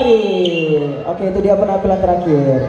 Oke, itu dia penampilan terakhir.